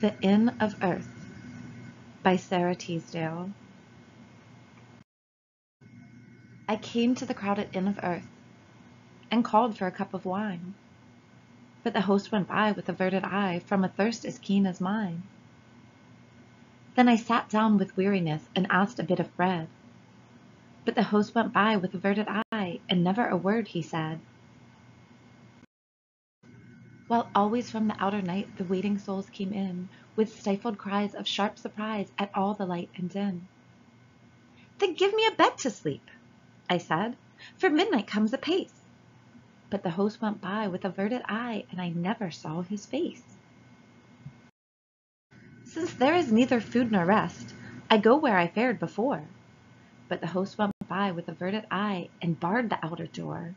THE INN OF EARTH by Sara Teasdale I came to the crowded Inn of Earth And called for a cup of wine, But the host went by with averted eye From a thirst as keen as mine. Then I sat down with weariness And asked a bit of bread, But the host went by with averted eye And never a word he said. While always from the outer night The waiting souls came in With stifled cries of sharp surprise At all the light and din. "Then give me a bed to sleep," I said, "For midnight comes apace." But the host went by with averted eye And I never saw his face. Since there is neither food nor rest, I go where I fared before, But the host went by with averted eye And barred the outer door.